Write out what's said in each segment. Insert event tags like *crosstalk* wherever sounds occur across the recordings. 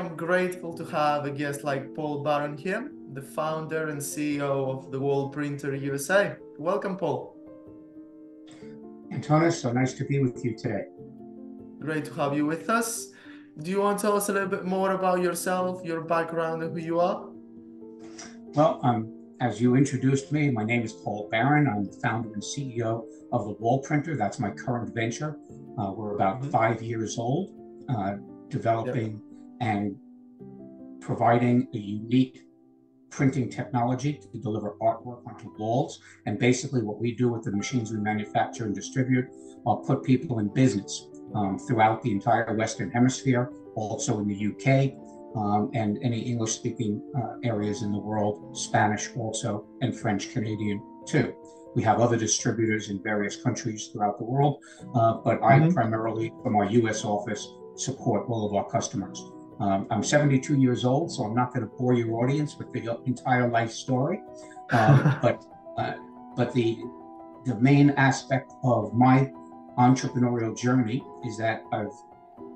I'm grateful to have a guest like Paul Baron here, the founder and CEO of the Wall Printer USA. Welcome, Paul. Antonis, so nice to be with you today. Great to have you with us. Do you want to tell us a little bit more about yourself, your background, and who you are? Well, um, as you introduced me, my name is Paul Baron. I'm the founder and CEO of the Wall Printer. That's my current venture. Uh, we're about mm-hmm. five years old, uh, developing. And providing a unique printing technology to deliver artwork onto walls. And basically, what we do with the machines we manufacture and distribute are put people in business um, throughout the entire Western Hemisphere, also in the UK, um, and any English speaking uh, areas in the world, Spanish also, and French Canadian too. We have other distributors in various countries throughout the world, uh, but mm-hmm. I primarily, from our US office, support all of our customers. Um, I'm 72 years old, so I'm not going to bore your audience with the entire life story. Um, *laughs* but uh, but the the main aspect of my entrepreneurial journey is that I've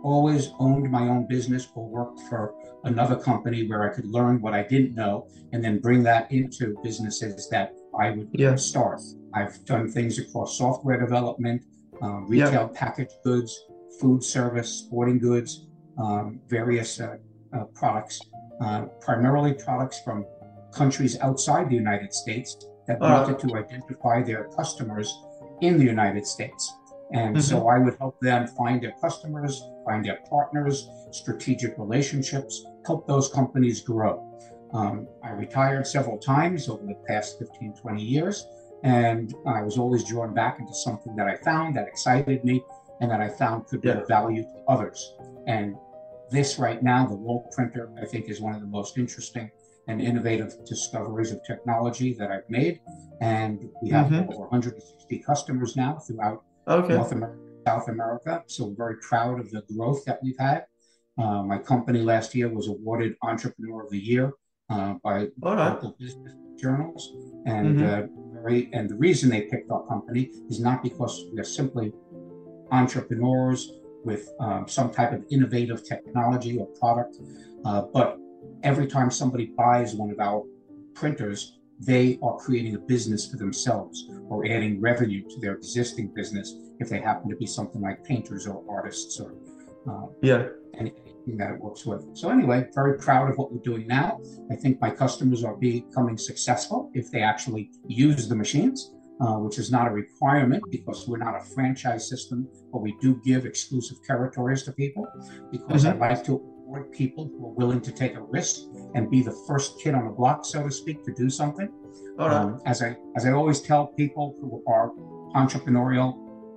always owned my own business or worked for another company where I could learn what I didn't know and then bring that into businesses that I would yeah. start. I've done things across software development, uh, retail yeah. packaged goods, food service, sporting goods, um, various uh, uh, products, uh, primarily products from countries outside the United States that wanted to identify their customers in the United States. And mm-hmm. so I would help them find their customers, find their partners, strategic relationships, help those companies grow. Um, I retired several times over the past 15, 20 years, and I was always drawn back into something that I found that excited me and that I found could bring yeah. value to others. And this right now, the wall printer, I think is one of the most interesting and innovative discoveries of technology that I've made. And we have mm-hmm. over 160 customers now throughout okay. North America, South America. So we're very proud of the growth that we've had. Uh, my company last year was awarded Entrepreneur of the Year uh, by right. local business journals, and mm-hmm. uh, very, and the reason they picked our company is not because we're simply entrepreneurs with um, some type of innovative technology or product. Uh, but every time somebody buys one of our printers, they are creating a business for themselves or adding revenue to their existing business if they happen to be something like painters or artists or uh, yeah anything that it works with. So anyway, very proud of what we're doing now. I think my customers are becoming successful if they actually use the machines uh, which is not a requirement because we're not a franchise system, but we do give exclusive territories to people because mm-hmm. I like to reward people who are willing to take a risk and be the first kid on the block, so to speak, to do something. Um, as I as I always tell people who are entrepreneurial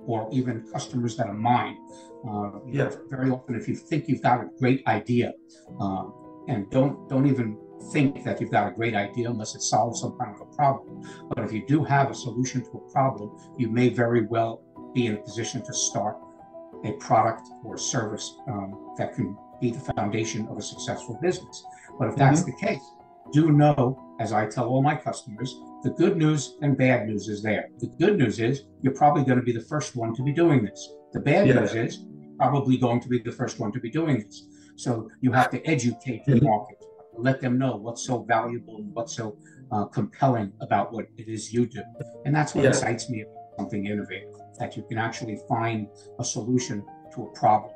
or even customers that are mine, uh, yeah. Very often if you think you've got a great idea, um, and don't don't even think that you've got a great idea unless it solves some kind of a problem. But if you do have a solution to a problem, you may very well be in a position to start a product or service um, that can be the foundation of a successful business. But if that's mm-hmm. the case, do know, as I tell all my customers, the good news and bad news is there. The good news is you're probably going to be the first one to be doing this. The bad yeah. news is probably going to be the first one to be doing this. So you have to educate the mm-hmm. market let them know what's so valuable and what's so uh, compelling about what it is you do. And that's what yeah. excites me about something innovative, that you can actually find a solution to a problem.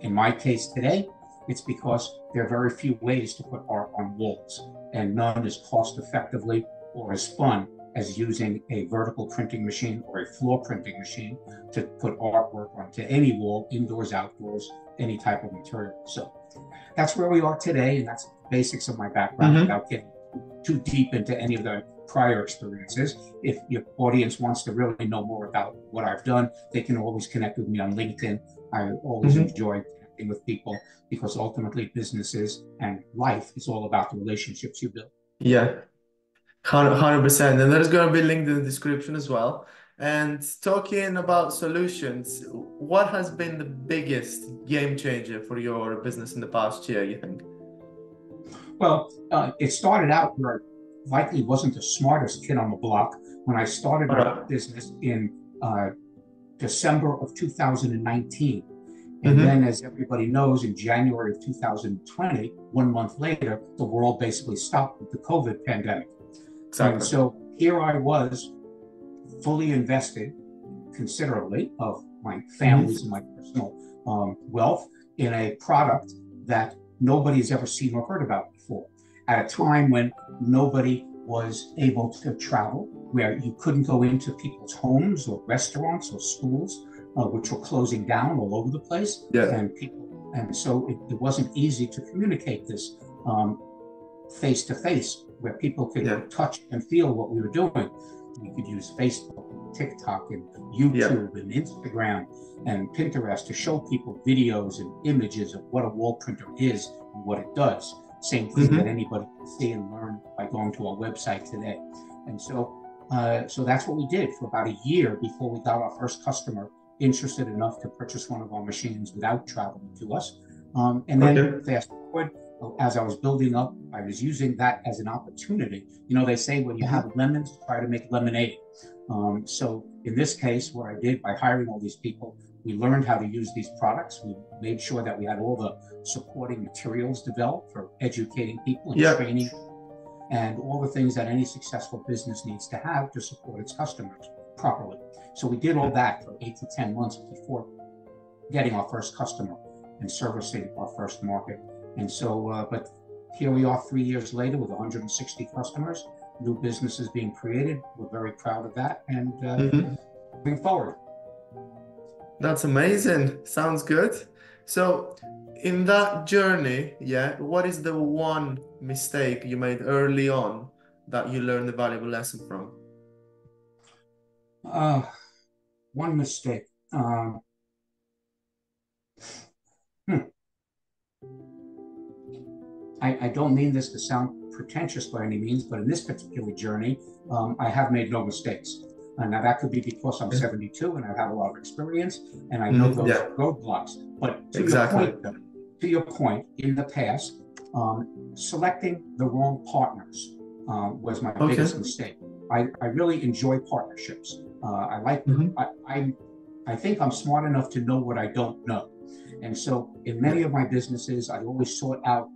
In my case today, it's because there are very few ways to put art on walls, and none as cost effectively or as fun as using a vertical printing machine or a floor printing machine to put artwork onto any wall, indoors, outdoors, any type of material. So that's where we are today, and that's basics of my background mm-hmm. without getting too deep into any of the prior experiences. If your audience wants to really know more about what I've done, they can always connect with me on LinkedIn. I always mm-hmm. enjoy connecting with people because ultimately businesses and life is all about the relationships you build. Yeah, 100%. And there's going to be linked in the description as well. And talking about solutions, what has been the biggest game changer for your business in the past year, you think? Well, uh, it started out where I likely wasn't the smartest kid on the block when I started my business in uh, December of 2019. And mm-hmm. then, as everybody knows, in January of 2020, one month later, the world basically stopped with the COVID pandemic. Exactly. And so here I was, fully invested considerably of my family's mm-hmm. and my personal um, wealth in a product that nobody's ever seen or heard about before. At a time when nobody was able to travel, where you couldn't go into people's homes or restaurants or schools, uh, which were closing down all over the place. Yeah. And people, and so it, it wasn't easy to communicate this face to face, where people could yeah. touch and feel what we were doing. We could use Facebook, TikTok, and YouTube, yeah. and Instagram, and Pinterest to show people videos and images of what a wall printer is and what it does. Same thing mm-hmm. that anybody can see and learn by going to our website today. And so, uh, so that's what we did for about a year before we got our first customer interested enough to purchase one of our machines without traveling to us. Um, and then okay. fast forward, as I was building up, I was using that as an opportunity. You know, they say when you mm-hmm. have lemons, try to make lemonade. Um, so in this case, what I did by hiring all these people, we learned how to use these products. We made sure that we had all the supporting materials developed for educating people and yep. training and all the things that any successful business needs to have to support its customers properly. So we did all that for eight to 10 months before getting our first customer and servicing our first market. And so, uh, but here we are three years later with 160 customers, new businesses being created. We're very proud of that and uh, mm-hmm. moving forward. That's amazing. Sounds good. So, in that journey, yeah, what is the one mistake you made early on that you learned a valuable lesson from? Uh, one mistake. Um, hmm. I, I, don't mean this to sound pretentious by any means, but in this particular journey, um, I have made no mistakes. Uh, now that could be because I'm 72 and I've a lot of experience and I know mm, those yeah. roadblocks. But to exactly. your point, to your point, in the past, um, selecting the wrong partners uh, was my okay. biggest mistake. I, I really enjoy partnerships. Uh, I like. Mm-hmm. I, I I think I'm smart enough to know what I don't know, and so in many of my businesses, I always sought out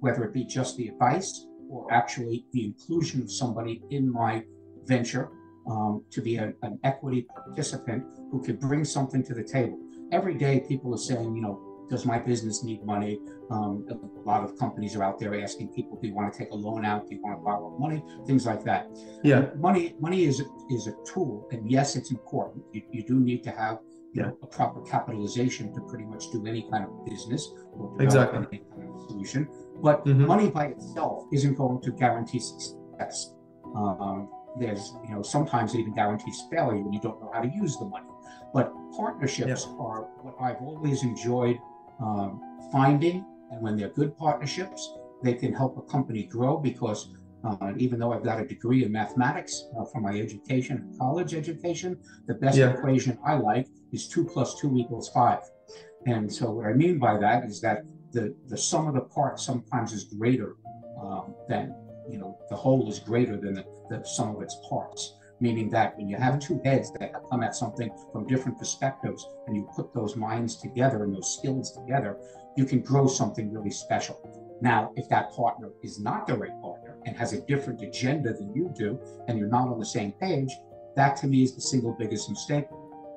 whether it be just the advice or actually the inclusion of somebody in my venture um, to be a, an equity participant who could bring something to the table. Every day, people are saying, you know, does my business need money? Um, a lot of companies are out there asking people, do you want to take a loan out? Do you want to borrow money? Things like that. Yeah. Money, money is is a tool, and yes, it's important. You, you do need to have a proper capitalization to pretty much do any kind of business or exactly. any kind of solution. But mm-hmm. money by itself isn't going to guarantee success. Um, there's, you know, sometimes it even guarantees failure when you don't know how to use the money. But partnerships yeah. are what I've always enjoyed um, finding, and when they're good partnerships, they can help a company grow because uh, even though I've got a degree in mathematics uh, from my education, college education, the best yeah. equation I like is two plus two equals five. And so what I mean by that is that the, the sum of the parts sometimes is greater um, than, you know, the whole is greater than the, the sum of its parts meaning that when you have two heads that come at something from different perspectives and you put those minds together and those skills together, you can grow something really special. Now, if that partner is not the right partner and has a different agenda than you do, and you're not on the same page, that to me is the single biggest mistake.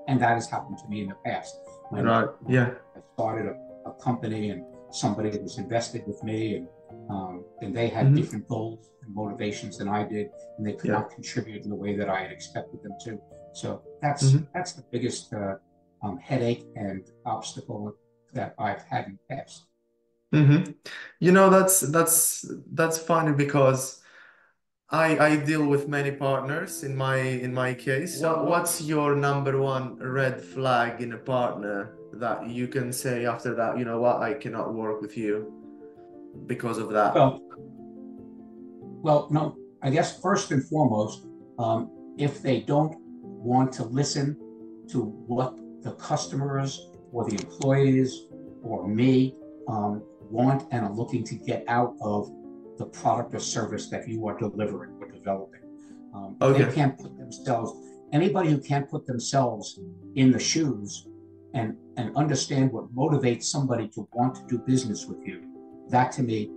And that has happened to me in the past. When right. Yeah. I started a, a company and somebody was invested with me and um, and they had mm-hmm. different goals and motivations than I did, and they could yeah. not contribute in the way that I had expected them to. So that's mm-hmm. that's the biggest uh, um, headache and obstacle that I've had in the past. Mm-hmm. You know, that's that's that's funny because I I deal with many partners in my in my case. What, what's your number one red flag in a partner that you can say after that, you know what, I cannot work with you? because of that? Well, well, no. I guess first and foremost, um, if they don't want to listen to what the customers or the employees or me um, want and are looking to get out of the product or service that you are delivering or developing. Um, okay. They can't put themselves, anybody who can't put themselves in the shoes and, and understand what motivates somebody to want to do business with you, that to me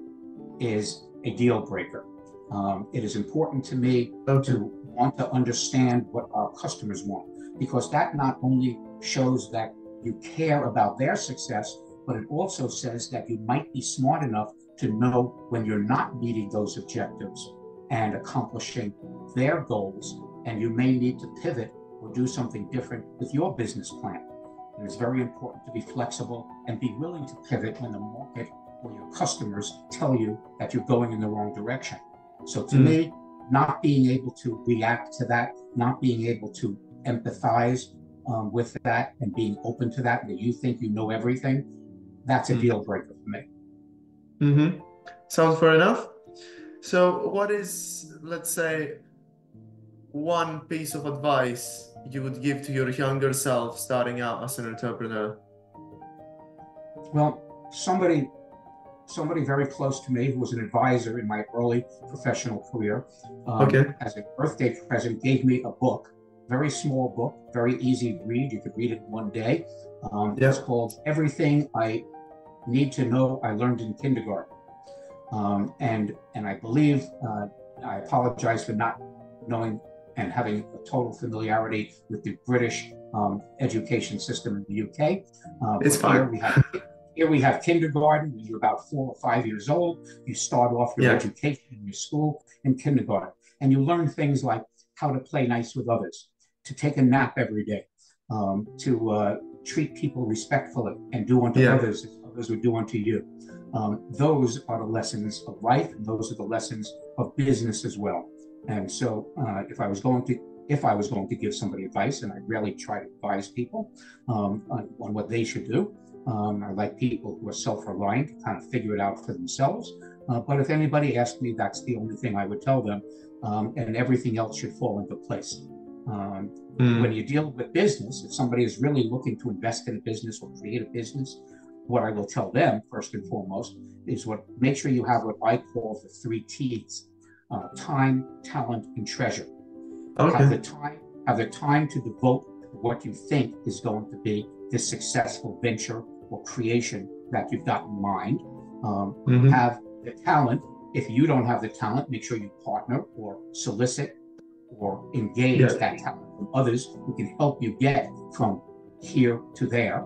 is a deal breaker. Um, it is important to me okay. to want to understand what our customers want because that not only shows that you care about their success, but it also says that you might be smart enough to know when you're not meeting those objectives and accomplishing their goals, and you may need to pivot or do something different with your business plan. And it's very important to be flexible and be willing to pivot when the market or your customers tell you that you're going in the wrong direction. So to mm. me, not being able to react to that, not being able to empathize um, with that and being open to that, that you think you know everything, that's a mm. deal breaker for me. Mm-hmm. Sounds fair enough. So, what is, let's say, one piece of advice you would give to your younger self starting out as an entrepreneur? Well, somebody somebody very close to me who was an advisor in my early professional career um, okay. as a birthday present gave me a book very small book very easy to read you could read it one day um, yeah. it's called everything i need to know i learned in kindergarten um, and and i believe uh, i apologize for not knowing and having a total familiarity with the british um, education system in the uk uh, it's fine we have here we have kindergarten. When you're about four or five years old, you start off your yeah. education in your school in kindergarten, and you learn things like how to play nice with others, to take a nap every day, um, to uh, treat people respectfully, and do unto yeah. others as others would do unto you. Um, those are the lessons of life, and those are the lessons of business as well. And so, uh, if I was going to if I was going to give somebody advice, and I really try to advise people um, on, on, what they should do, um, I like people who are self-reliant to kind of figure it out for themselves. Uh, but if anybody asked me, that's the only thing I would tell them, um, and everything else should fall into place. Um, mm. When you deal with business, if somebody is really looking to invest in a business or create a business, what I will tell them first and foremost is what make sure you have what I call the three T's: uh, time, talent, and treasure. Okay. Have the time, have the time to devote to what you think is going to be this successful venture or creation that you've got in mind. Um, mm-hmm. Have the talent. If you don't have the talent, make sure you partner or solicit or engage yeah. that talent from others who can help you get from here to there.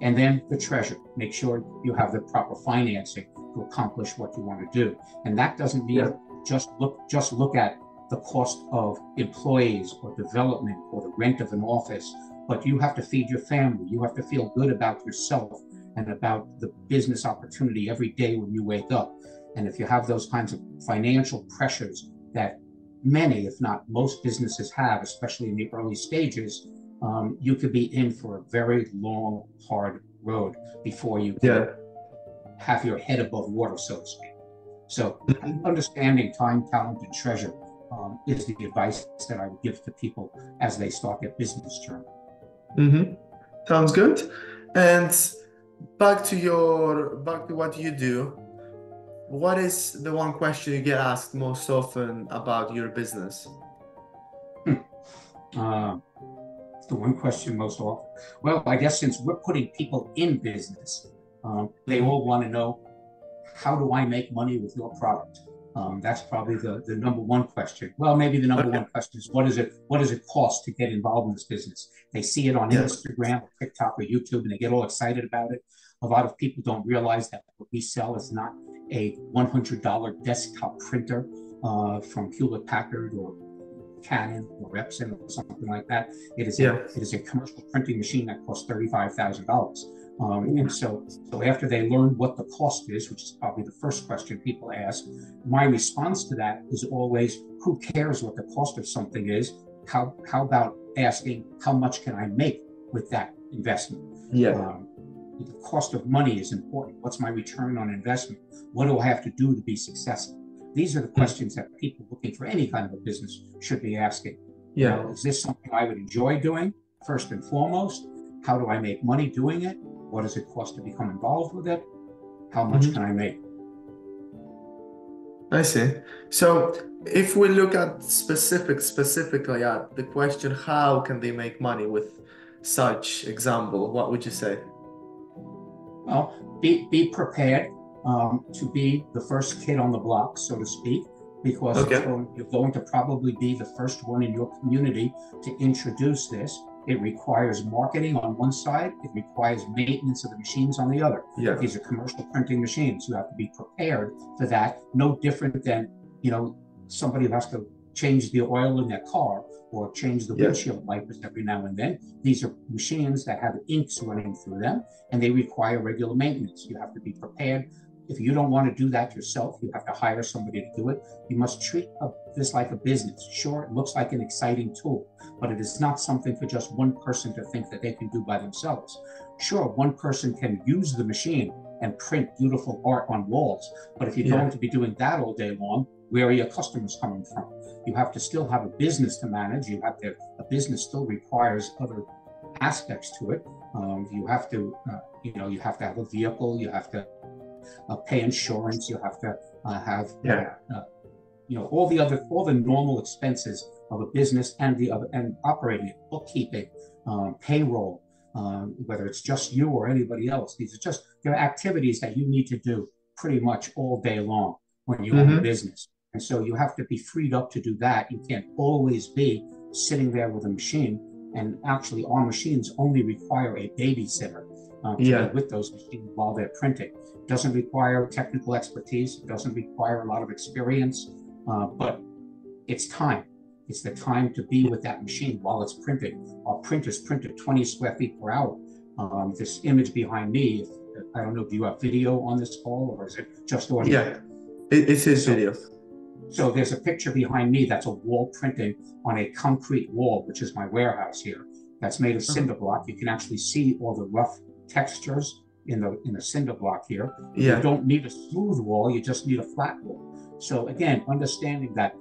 And then the treasure. Make sure you have the proper financing to accomplish what you want to do. And that doesn't mean yeah. just look just look at the cost of employees or development or the rent of an office, but you have to feed your family. You have to feel good about yourself and about the business opportunity every day when you wake up. And if you have those kinds of financial pressures that many, if not most businesses have, especially in the early stages, um, you could be in for a very long, hard road before you yeah. have your head above water, so to speak. So, understanding time, talent, and treasure um, is the advice that I would give to people as they start their business journey. Mm-hmm. Sounds good. And back to your back to what you do what is the one question you get asked most often about your business hmm. uh, the one question most often well i guess since we're putting people in business um, they all want to know how do i make money with your product um, that's probably the, the number one question. Well, maybe the number okay. one question is what is it what does it cost to get involved in this business? They see it on yes. Instagram or TikTok or YouTube and they get all excited about it. A lot of people don't realize that what we sell is not a $100 desktop printer uh, from Hewlett Packard or Canon or Epson or something like that. It is, yeah. a, it is a commercial printing machine that costs $35,000. Um, and so, so after they learn what the cost is, which is probably the first question people ask, my response to that is always, who cares what the cost of something is? How, how about asking, how much can I make with that investment? Yeah. Um, the cost of money is important. What's my return on investment? What do I have to do to be successful? These are the questions that people looking for any kind of a business should be asking. Yeah. You know, is this something I would enjoy doing first and foremost? How do I make money doing it? What does it cost to become involved with it? How much mm-hmm. can I make? I see. So if we look at specific specifically at the question how can they make money with such example, what would you say? Well, be, be prepared um, to be the first kid on the block, so to speak, because okay. going, you're going to probably be the first one in your community to introduce this. It requires marketing on one side. It requires maintenance of the machines on the other. Yeah. These are commercial printing machines. You have to be prepared for that. No different than you know somebody who has to change the oil in their car or change the windshield wipers every now and then. These are machines that have inks running through them and they require regular maintenance. You have to be prepared. If you don't want to do that yourself, you have to hire somebody to do it. You must treat this like a business. Sure, it looks like an exciting tool, but it is not something for just one person to think that they can do by themselves. Sure, one person can use the machine and print beautiful art on walls, but if you're yeah. going to be doing that all day long, where are your customers coming from? You have to still have a business to manage. You have to, a business still requires other aspects to it. Um, you have to, uh, you know, you have to have a vehicle. You have to uh, pay insurance. You have to uh, have, yeah. Uh, you know, all the other, all the normal expenses of a business and the other, and operating it, bookkeeping, um, payroll, um, whether it's just you or anybody else. These are just, they're activities that you need to do pretty much all day long when you mm-hmm. own a business. And so you have to be freed up to do that. You can't always be sitting there with a machine. And actually, our machines only require a babysitter uh, to yeah. be with those machines while they're printing. It doesn't require technical expertise. It doesn't require a lot of experience, uh, but it's time. It's the time to be with that machine while it's printing. Our printers print at 20 square feet per hour. Um, this image behind me, I don't know, do you have video on this call or is it just audio? Yeah, it, it is so, video. So there's a picture behind me that's a wall printing on a concrete wall, which is my warehouse here. That's made of uh-huh. cinder block. You can actually see all the rough textures in the in the cinder block here. Yeah. You don't need a smooth wall, you just need a flat wall. So again, understanding that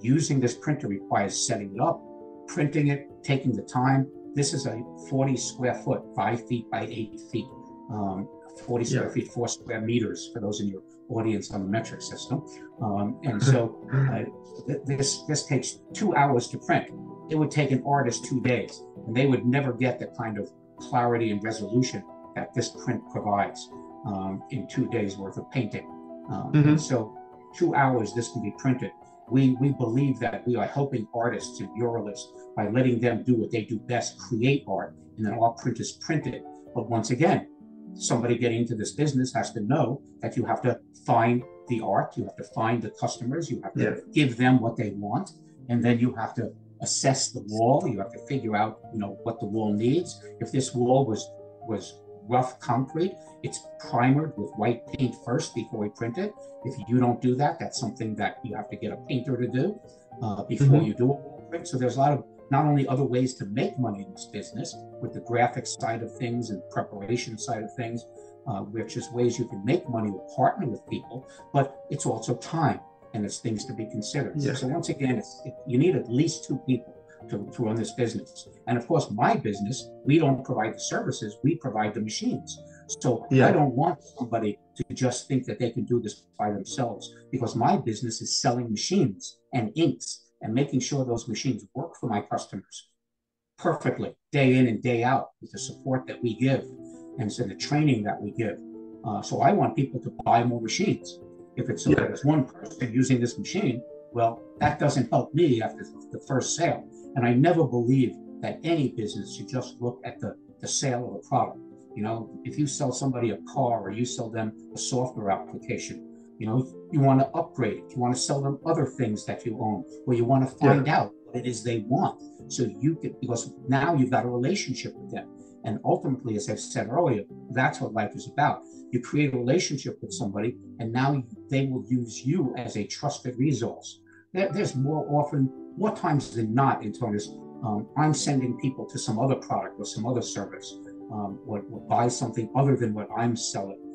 using this printer requires setting it up, printing it, taking the time. This is a 40 square foot, five feet by eight feet, um, 40 yeah. square feet, four square meters for those in your audience on the metric system. Um, and *laughs* so uh, th- this, this takes two hours to print. It would take an artist two days, and they would never get the kind of clarity and resolution that this print provides um, in two days worth of painting. Um, mm-hmm. So two hours, this can be printed. We, we believe that we are helping artists and muralists by letting them do what they do best, create art, and then our print is printed. But once again, somebody getting into this business has to know that you have to find the art, you have to find the customers, you have to yeah. give them what they want, and then you have to assess the wall. You have to figure out, you know, what the wall needs. If this wall was was rough concrete, it's primered with white paint first before we print it. If you don't do that, that's something that you have to get a painter to do uh, before mm-hmm. you do it. So there's a lot of not only other ways to make money in this business with the graphics side of things and preparation side of things, uh, which is ways you can make money or partner with people, but it's also time and it's things to be considered. Yeah. So once again, it's, it, you need at least two people to, to run this business. And of course, my business, we don't provide the services, we provide the machines. So yeah. I don't want somebody to just think that they can do this by themselves because my business is selling machines and inks and making sure those machines work for my customers perfectly day in and day out with the support that we give and so the training that we give. Uh, so I want people to buy more machines. If it's, yeah. it's one person using this machine, well, that doesn't help me after the first sale. And I never believe that any business should just look at the, the sale of a product. You know, if you sell somebody a car or you sell them a software application, you know, you want to upgrade. You want to sell them other things that you own, or you want to find yeah. out what it is they want. So you can, because now you've got a relationship with them. And ultimately, as I've said earlier, that's what life is about. You create a relationship with somebody, and now they will use you as a trusted resource. There, there's more often, more times than not, Antonius, um, I'm sending people to some other product or some other service um, or, or buy something other than what I'm selling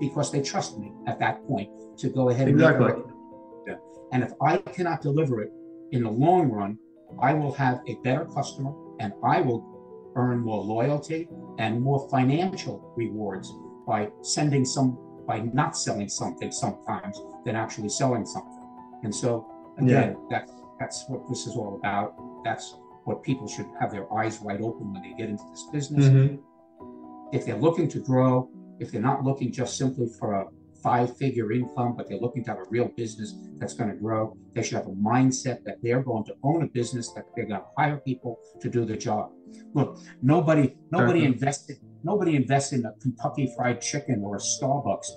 because they trust me at that point to go ahead and exactly. it. And if I cannot deliver it in the long run, I will have a better customer and I will earn more loyalty and more financial rewards by sending some by not selling something sometimes than actually selling something. And so again, yeah. that's that's what this is all about. That's what people should have their eyes wide open when they get into this business. Mm-hmm. If they're looking to grow, if they're not looking just simply for a five figure income, but they're looking to have a real business that's going to grow, they should have a mindset that they're going to own a business that they're going to hire people to do the job. Look, nobody, nobody invested, nobody invests in a Kentucky Fried Chicken or a Starbucks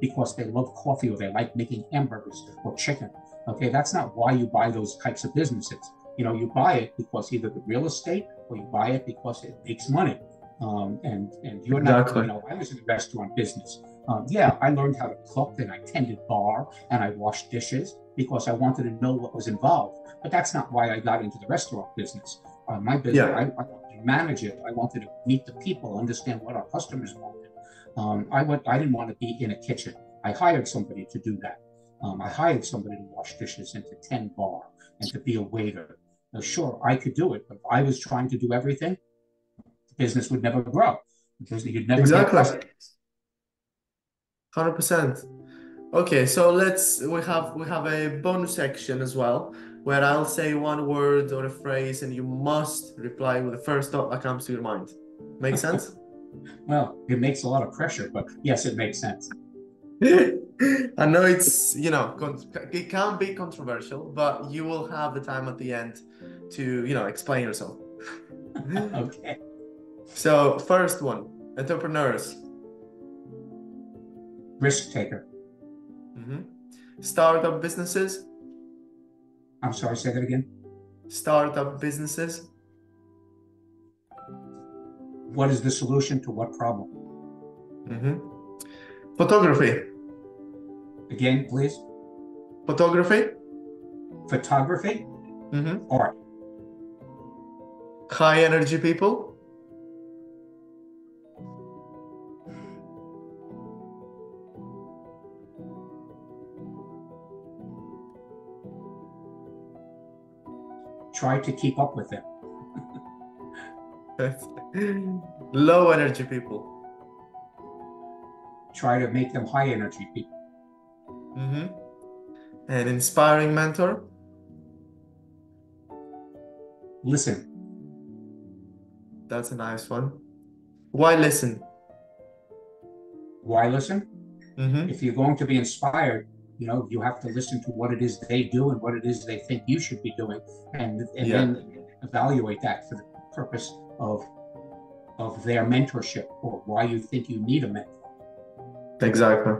because they love coffee or they like making hamburgers or chicken. Okay, that's not why you buy those types of businesses. You know, you buy it because either the real estate or you buy it because it makes money. Um, and and you're exactly. not, you know, I was in the restaurant business. Um, yeah, I learned how to cook and I tended bar and I washed dishes because I wanted to know what was involved. But that's not why I got into the restaurant business. Uh, my business, yeah. I, I, wanted to manage it. I wanted to meet the people, understand what our customers wanted. Um, I went. I didn't want to be in a kitchen. I hired somebody to do that. Um, I hired somebody to wash dishes and to tend bar and to be a waiter. Now, sure, I could do it, but if I was trying to do everything, business would never grow because you'd never exactly. Hundred percent. Okay, so let's we have we have a bonus section as well where I'll say one word or a phrase and you must reply with the first thought that comes to your mind. Make *laughs* sense? well, it makes a lot of pressure, but yes, it makes sense. *laughs* I know it's you know it can be controversial, but you will have the time at the end to you know explain yourself. *laughs* okay. So first one, entrepreneurs. Risk taker. Mm-hmm. Startup businesses. I'm sorry, say that again. Startup businesses. What is the solution to what problem? Mm-hmm. Photography. Again, please. Photography. Photography. Mm-hmm. Art. High energy people. Try to keep up with them. Low energy people try to make them high energy people. Mm-hmm. An inspiring mentor? Listen. That's a nice one. Why listen? Why listen? Mm-hmm. If you're going to be inspired, you know, you have to listen to what it is they do and what it is they think you should be doing, and, and yeah. then evaluate that for the purpose of of their mentorship or why you think you need a mentor. Exactly.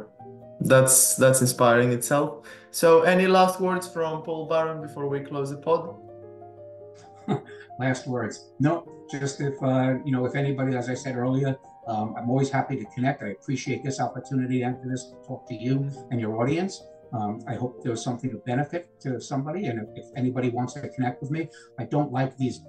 That's that's inspiring itself. So, any last words from Paul Baron before we close the pod? *laughs* last words? No, just if uh, you know, if anybody, as I said earlier, um, I'm always happy to connect. I appreciate this opportunity after this to talk to you and your audience. Um, I hope there was something to benefit to somebody. And if, if, anybody wants to connect with me, I don't like these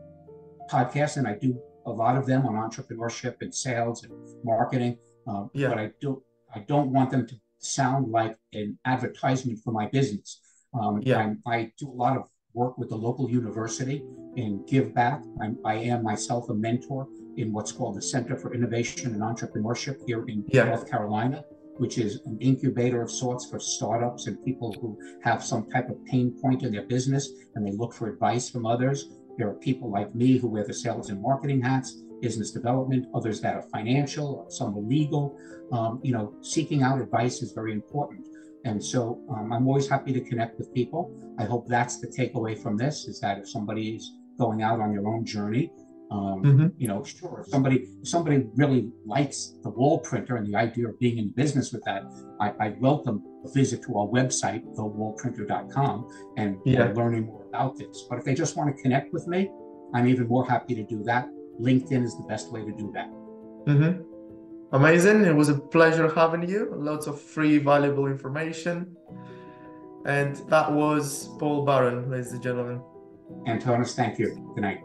podcasts, and I do a lot of them on entrepreneurship and sales and marketing. Um, yeah. But I don't. I don't want them to sound like an advertisement for my business. Um, yeah. I, I, do a lot of work with the local university and give back. I'm, I am myself a mentor in what's called the Center for Innovation and Entrepreneurship here in yeah. North Carolina, which is an incubator of sorts for startups and people who have some type of pain point in their business and they look for advice from others. There are people like me who wear the sales and marketing hats business development, others that are financial, some are legal. Um, you know, seeking out advice is very important. And so um, I'm always happy to connect with people. I hope that's the takeaway from this is that if somebody is going out on their own journey, um, mm-hmm. you know, sure, if somebody if somebody really likes the wall printer and the idea of being in business with that, I, I welcome a visit to our website, thewallprinter.com, and yeah. learning more about this. But if they just want to connect with me, I'm even more happy to do that. LinkedIn is the best way to do that. Mm-hmm. Amazing. It was a pleasure having you. Lots of free, valuable information. And that was Paul Baron, ladies and gentlemen. Antonis, thank you. Good night.